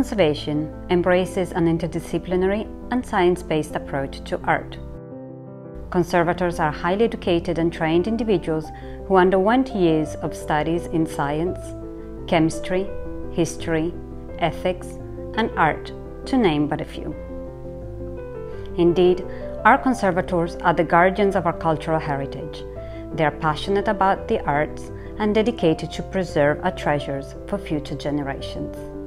conservation embraces an interdisciplinary and science based approach to art. Conservators are highly educated and trained individuals who underwent years of studies in science, chemistry, history, ethics, and art, to name but a few. Indeed, our conservators are the guardians of our cultural heritage. They are passionate about the arts and dedicated to preserve our treasures for future generations.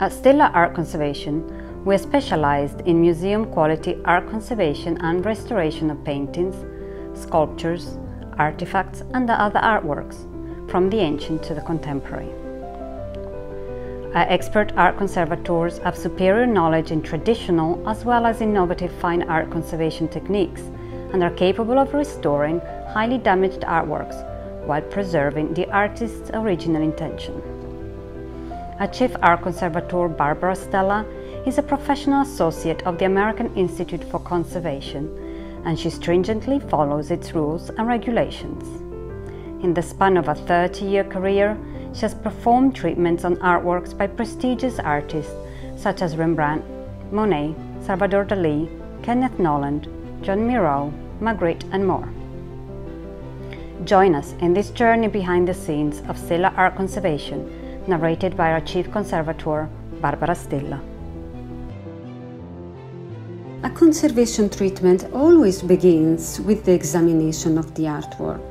At Stella Art Conservation, we are specialized in museum quality art conservation and restoration of paintings, sculptures, artifacts, and other artworks, from the ancient to the contemporary. Our expert art conservators have superior knowledge in traditional as well as innovative fine art conservation techniques and are capable of restoring highly damaged artworks while preserving the artist's original intention. Our chief art conservator, Barbara Stella, is a professional associate of the American Institute for Conservation, and she stringently follows its rules and regulations. In the span of a 30 year career, she has performed treatments on artworks by prestigious artists such as Rembrandt, Monet, Salvador Dali, Kenneth Noland, John Miro, Magritte, and more. Join us in this journey behind the scenes of Stella Art Conservation, narrated by our Chief Conservator, Barbara Stella. A conservation treatment always begins with the examination of the artwork.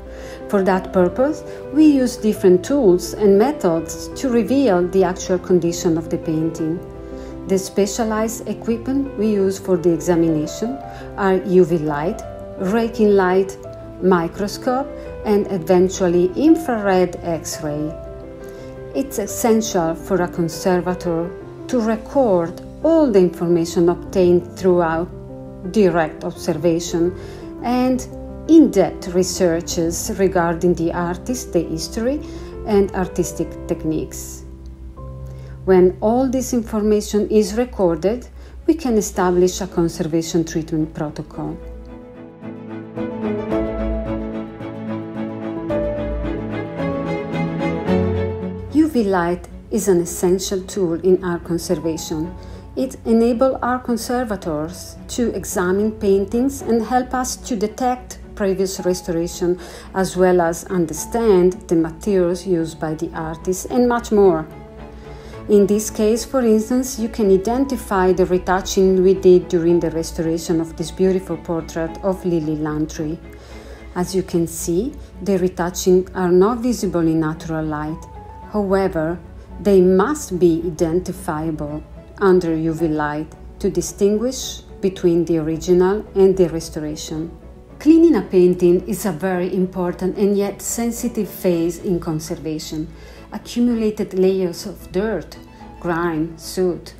For that purpose, we use different tools and methods to reveal the actual condition of the painting. The specialized equipment we use for the examination are UV light, raking light, microscope, and eventually infrared X ray. It's essential for a conservator to record all the information obtained throughout direct observation and in depth researches regarding the artist, the history, and artistic techniques. When all this information is recorded, we can establish a conservation treatment protocol. UV light is an essential tool in art conservation. It enables our conservators to examine paintings and help us to detect previous restoration as well as understand the materials used by the artist and much more. In this case, for instance, you can identify the retouching we did during the restoration of this beautiful portrait of Lillie Langtry. As you can see, the retouching are not visible in natural light. However, they must be identifiable under UV light to distinguish between the original and the restoration. Cleaning a painting is a very important and yet sensitive phase in conservation. Accumulated layers of dirt, grime, soot,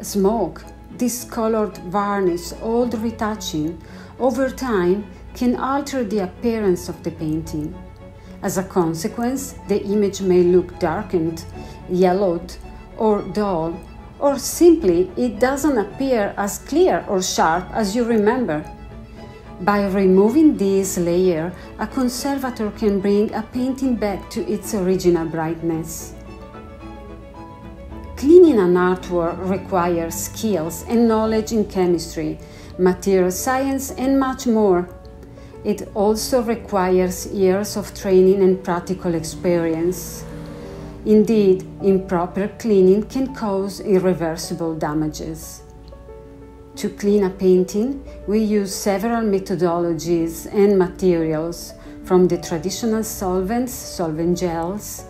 smoke, discolored varnish, old retouching, over time can alter the appearance of the painting. As a consequence, the image may look darkened, yellowed, or dull, or simply it doesn't appear as clear or sharp as you remember. By removing this layer, a conservator can bring a painting back to its original brightness. Cleaning an artwork requires skills and knowledge in chemistry, material science, and much more. It also requires years of training and practical experience. Indeed, improper cleaning can cause irreversible damages. To clean a painting, we use several methodologies and materials, from the traditional solvents, solvent gels,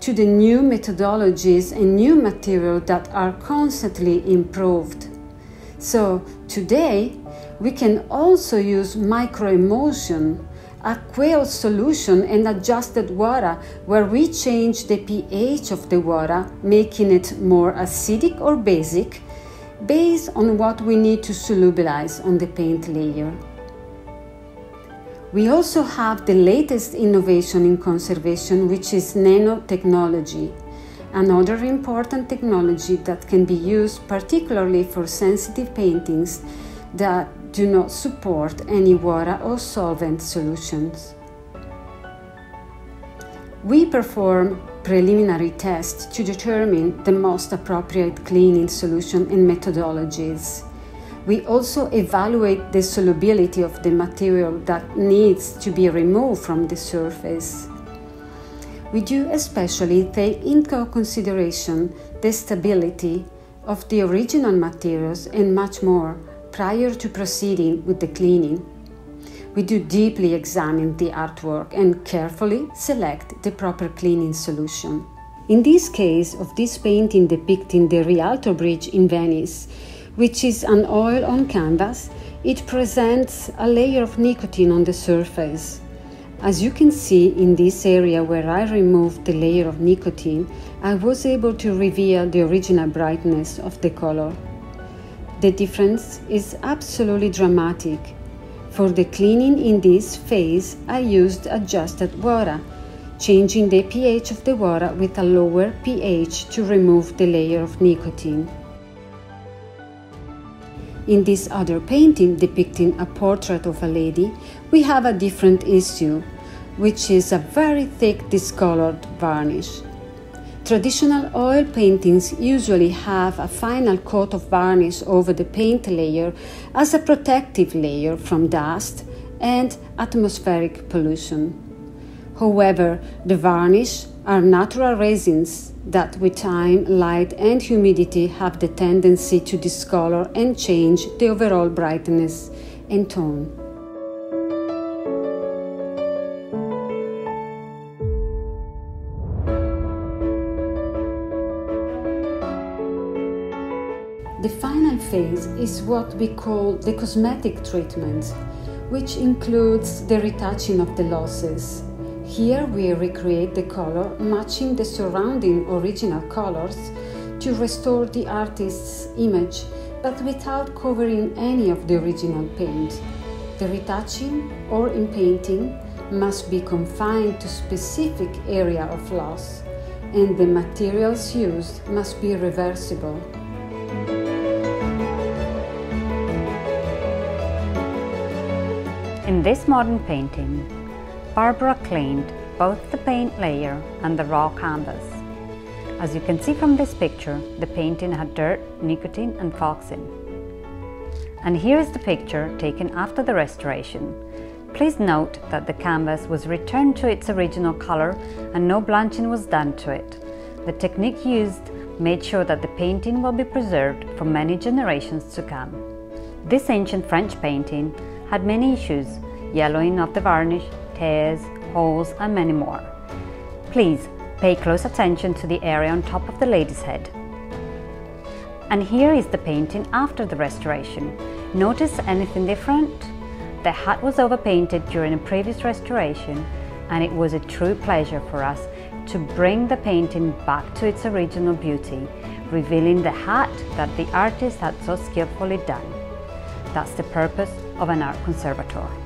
to the new methodologies and new materials that are constantly improved. So, today, we can also use microemulsion, aqueous solution, and adjusted water where we change the pH of the water, making it more acidic or basic based on what we need to solubilize on the paint layer. We also have the latest innovation in conservation, which is nanotechnology, another important technology that can be used particularly for sensitive paintings that do not support any water or solvent solutions. We perform preliminary tests to determine the most appropriate cleaning solution and methodologies. We also evaluate the solubility of the material that needs to be removed from the surface. We do especially take into consideration the stability of the original materials and much more prior to proceeding with the cleaning. We do deeply examine the artwork and carefully select the proper cleaning solution. In this case of this painting depicting the Rialto Bridge in Venice, which is an oil on canvas, it presents a layer of nicotine on the surface. As you can see in this area where I removed the layer of nicotine, I was able to reveal the original brightness of the color. The difference is absolutely dramatic. For the cleaning in this phase, I used adjusted water, changing the pH of the water with a lower pH to remove the layer of nicotine. In this other painting depicting a portrait of a lady, we have a different issue, which is a very thick discolored varnish. Traditional oil paintings usually have a final coat of varnish over the paint layer as a protective layer from dust and atmospheric pollution. However, the varnish are natural resins that with time, light and humidity have the tendency to discolor and change the overall brightness and tone. The final phase is what we call the cosmetic treatment, which includes the retouching of the losses, here we recreate the color matching the surrounding original colors to restore the artist's image but without covering any of the original paint. The retouching or inpainting must be confined to specific area of loss and the materials used must be reversible. In this modern painting, Barbara cleaned both the paint layer and the raw canvas. As you can see from this picture, the painting had dirt, nicotine and foxing. And here is the picture taken after the restoration. Please note that the canvas was returned to its original colour and no blanching was done to it. The technique used made sure that the painting will be preserved for many generations to come. This ancient French painting had many issues, yellowing of the varnish, tears, holes and many more. Please pay close attention to the area on top of the lady's head. And here is the painting after the restoration. Notice anything different? The hat was overpainted during a previous restoration and it was a true pleasure for us to bring the painting back to its original beauty, revealing the hat that the artist had so skillfully done. That's the purpose of an art conservator.